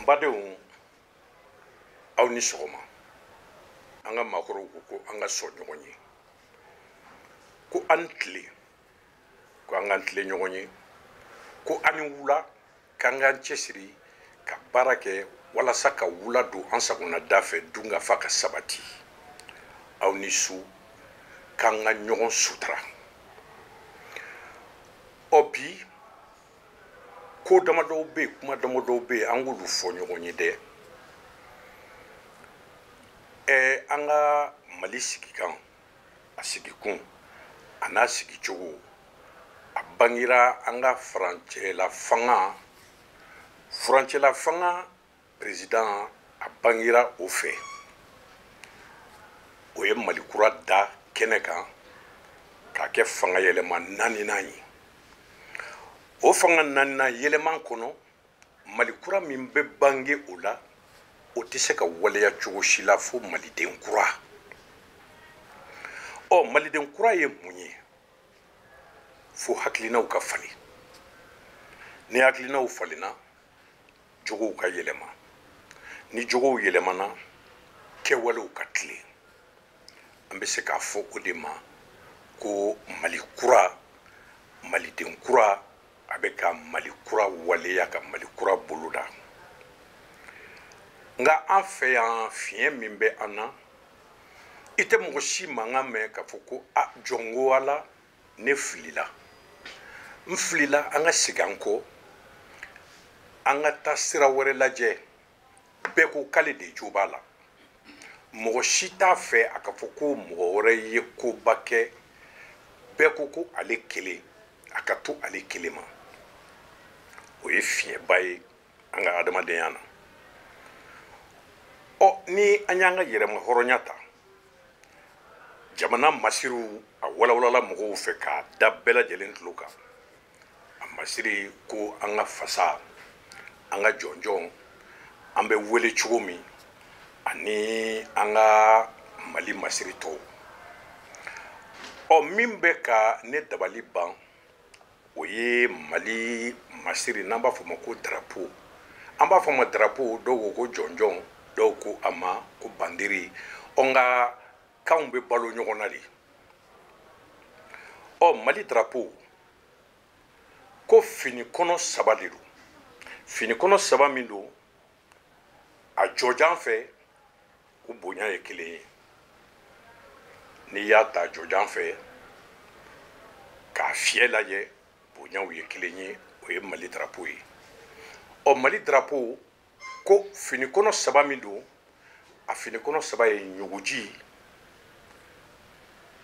n badenw aw ni sɔgɔma an ka maakɔrɔw ko ko an ka sɔn ɲɔgɔn ye ko an ni tile ko an k'an tile ɲɔgɔn ye ko an ni wula k'an k'an cɛsiri ka baara kɛ walasa ka wula don an sagona da fɛ dun ka fa ka sabati aw ni su k'an ka ɲɔgɔn sutura ɔ bi ko damadɔw bɛ yen kuma damadɔw bɛ yen an k'olu fɔ ɲɔgɔn ye dɛ ɛɛ an ka mali sigikan a sigikun a n'a sigicogo a bangira an ka furancɛla fanga furancɛla fanga perezidan a bangira o fɛ o ye mali kura da kɛnɛ kan k'a kɛ fanga yɛlɛma naaninan ye o fanga naaninan yɛlɛman kɔnɔ mali kura min bɛ bange o la o tɛ se ka waleya cogo si la fo maliden kura ɔ maliden kura ye mun ye fo hakilinaw ka falen ni hakilinaw falenna jogow ka yɛlɛma ni jogow yɛlɛmana kɛwalew ka tile an bɛ se k'a fɔ o de ma ko mali kura maliden kura a bɛ ka mali kura waleya ka mali kura boloda nka an fɛ yan fiɲɛ min bɛ an na i tɛ mɔgɔ si mankan mɛn k'a fɔ ko a jɔnko ala ne filila n filila an ka segin an kɔ an ka taa sira wɛrɛ lajɛ bɛɛ ko k'ale de jo b'a la mɔgɔ si t'a fɛ a ka fɔ ko mɔgɔ wɛrɛ ye koba kɛ bɛɛ ko ko ale kelen a ka to ale kelen ma o ye fiɲɛba ye an ka adamadenya na ɔ ni an y'an ka yɛrɛma hɔrɔnya ta jamana masiriw a walawalala mɔgɔw fɛ k'a da bɛɛ lajɛlen tulo kan a masiri ko an ka fasa an ka jɔnjɔnw an bɛ wele cogo min ani an ka mali masiri tɔw ɔ min bɛ ka ne dabali ban o ye mali masiri n'an b'a fɔ ma ko darapo an b'a fɔ ma darapo dɔw ko ko jɔnjɔn dɔw ko a ma ko bandiri ɔ nka kanw bɛ balo ɲɔgɔn na de ɔ mali darapo ko fini kɔnɔ saba de don fini kɔnɔ saba min don a jɔjan fɛ o bonya ye kelen ye n'i y'a ta jɔjan fɛ k'a fiyɛ lajɛ bonyaw ye kelen ye o ye mali darapo ye ɔ mali darapo ko fini kɔnɔ saba min don a fini kɔnɔ saba ye ɲuguji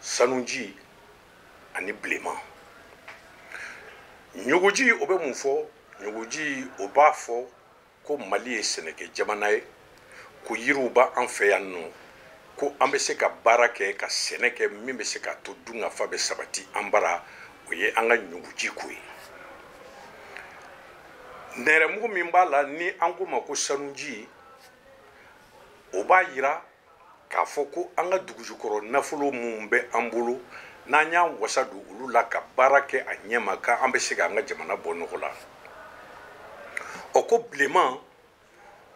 sanuji ani bilenman ɲuguji o bɛ mun fɔ ɲuguji o b'a fɔ ko mali ye sɛnɛkɛ jamana ye ko yiriw ba an fɛ yan nɔ ko an bɛ se ka baara kɛ ka sɛnɛ kɛ min bɛ se ka to dunkafa bɛ sabati an bara o ye an ka ɲuguji ko ye nɛrɛmugu min b'a la ni an k'o ma ko sanuji o b'a yira k'a fɔ ko an ka dugujukɔrɔ nafolo minnu bɛ an bolo n'an y'an wasa don olu la ka baara kɛ a ɲɛma k'an bɛ se k'an ka jamana bɔ nɔgɔ la ɔ ko bilenman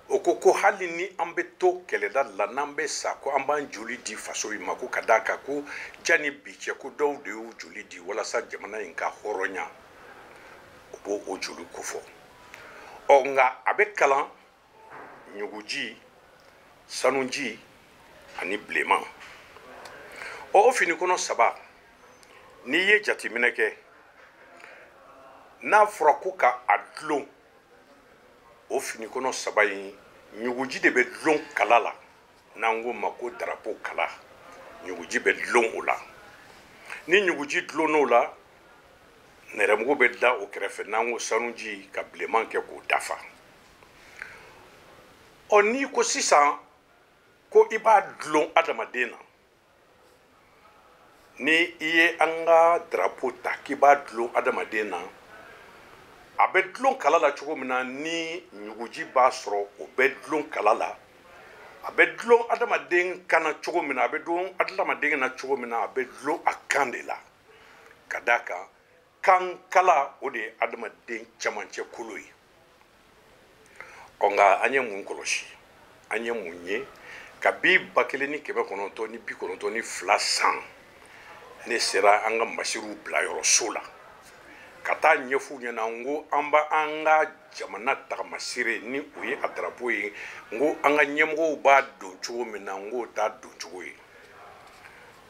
o ko ko hali ni an bɛ to kɛlɛda la n'an bɛ sa ko an b'an joli di faso in ma ko ka d'a kan ko jani bi cɛ ko dɔw de y'u joli di walasa jamana in ka hɔrɔnya o b'o o joli ko fɔ ɔ nka a bɛ kalan ɲuguji sanuji ani bilenman ɔ o fini kɔnɔ saba n'i ye jateminɛ kɛ n'a fɔra ko ka a dulon o fini kɔnɔ saba in ɲuguji de bɛ dulon kala la n'an ko ma ko darapo kala ɲuguji bɛ dulon o la ni ɲuguji dulonn'o la nɛrɛmugu bɛ da o kɛrɛfɛ n'an ko sanuji ka bilenman kɛ k'o dafa ɔ n'i ko sisan ko i b'a dulon adamaden na ni i ye an ka darapo ta k'i b'a dulon adamaden na a bɛ dulon kala la cogo min na ni ɲuguji b'a sɔrɔ o bɛ dulon kala la a bɛ dulon adamaden kan na cogo min na a bɛ dulon adamaden na cogo min na a bɛ dulon a kan de la ka d'a kan kan kala o de ye adamaden cɛmancɛ kolo ye ɔ nka an ye mun kɔlɔsi an ye mun ye kabi ba kelen ni kɛmɛ kɔnɔntɔn ni bi kɔnɔntɔn ni fila san ne sera an ka masiriw bilayɔrɔso la ka taa ɲɛf'u ɲɛna n ko an b'a an ka jamana tagamasere ni o ye a darapo ye n ko an ka ɲɛmɔgɔw b'a don cogo min na n k'o t'a don cogo ye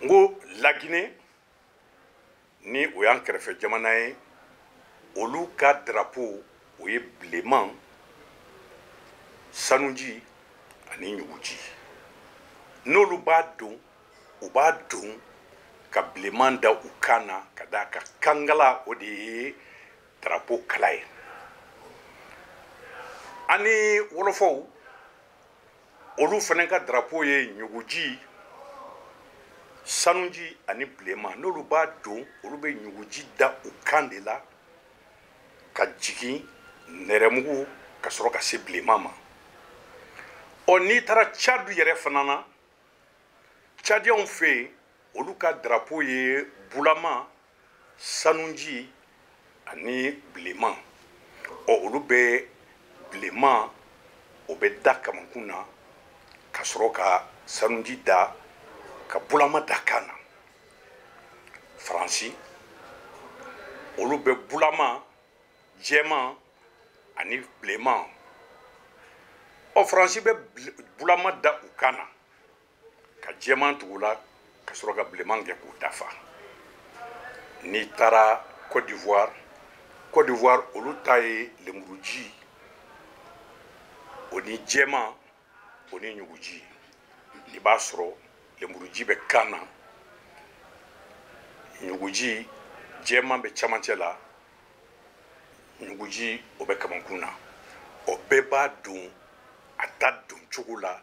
n ko lagine ni o y'an kɛrɛfɛ jamana ye olu ka darapo o ye bileman sanuji ani ɲuguji n'olu b'a don u b'a don ka bileman da u kan na ka da ka kangala o de ye darapo kala ye ani wolofaw olu fana ka darapo ye ɲuguji sanuji ani bilenma n'olu b'a don olu bɛ ɲuguji da u kan de la ka jigin nɛrɛmugu ka sɔrɔ ka se bilenma ma ɔ n'i taara cadu yɛrɛ fana na cadiyɛnw fɛ yen olu ka darapo ye bulama sanuji ani bilenman ɔ olu bɛ bilenman o bɛ da kamankun na ka sɔrɔ ka sanuji da ka bulama da kan na faransi olu bɛ bulama jɛman ani bilenman ɔ faransi bɛ bulama da u kan na ka jɛman tugu la ka sɔrɔ ka bilenman kɛ k'u dafa n'i taara cote d'ivoire cote d'ivoire olu ta ye lemuruji o ni jɛman o ni ɲuguji i b'a sɔrɔ lemuruji bɛ kan na ɲuguji jɛman bɛ camancɛ la ɲuguji o bɛ kamankun na o bɛɛ b'a don a ta don cogo la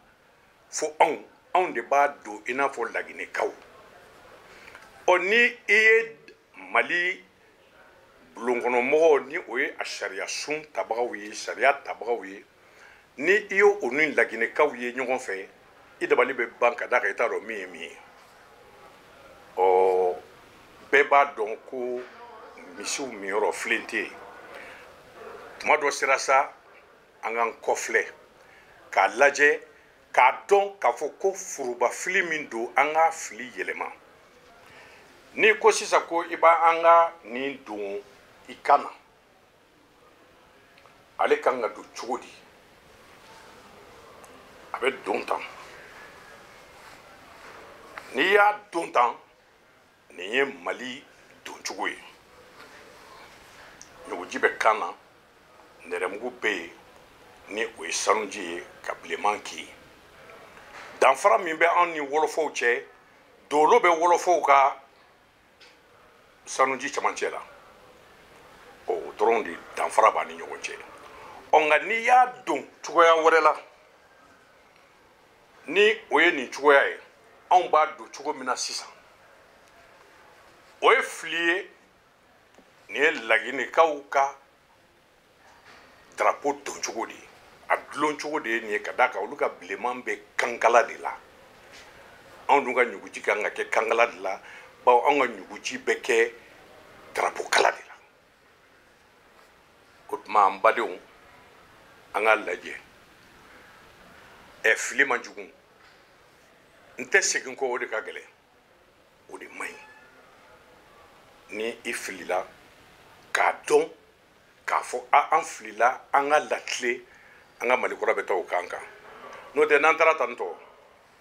fo anw anw de b'a don i n'a fɔ laginɛkaw ɔ ni i ye mali bulonkɔnɔmɔgɔw ni o ye a sariya sun tabagaw ye sariya tabagaw ye ni i ye o ni laginɛkaw ye ɲɔgɔn fɛ i dabali bɛ ban ka da kan i t'a dɔn min ye min ye ɔ bɛɛ b'a dɔn ko misiw miyɔrɔ filen tɛ yen tuma dɔ sera sa an k'an kɔfilɛ k'a lajɛ k'a dɔn k'a fɔ ko forobafili min don an ka fili yɛlɛma n'i ko sisan ko i b'a an ka nin don i kan na ale kan ka don cogo di a bɛ don tan n'i y'a don tan nin ye mali doncogo ye ɲuguji bɛ kan na nɛrɛmugu bɛ yen ni o ye sanuji ye ka bilenman k'i danfara min bɛ anw ni wolofaw cɛ dolo bɛ wolofaw ka sanuji cɛmancɛ la o dɔrɔn de danfara b'a ni ɲɔgɔn cɛ ɔ nka n'i y'a don cogoya wɛrɛ la ni o ye nin cogoya ye anw b'a don cogo min na sisan o ye fili ye nin ye laginikaw ka darapo don cogo de ye a dulon cogo de ye nin ye ka d'a kan olu ka bileman bɛ kankala de la anw dun ka ɲuguji kan ka kɛ kankala de la bawo anw ka ɲuguji bɛ kɛ darapokala de la o tuma an badenw an k'a lajɛ ɛ fili man jugu n tɛ segin kɔ o de ka gɛlɛn o de man ɲi ni i filila k'a dɔn k'a fɔ a an filila an ka latile an ka malikura bɛ taa o kan kan n'o tɛ n'an taara tan tɔ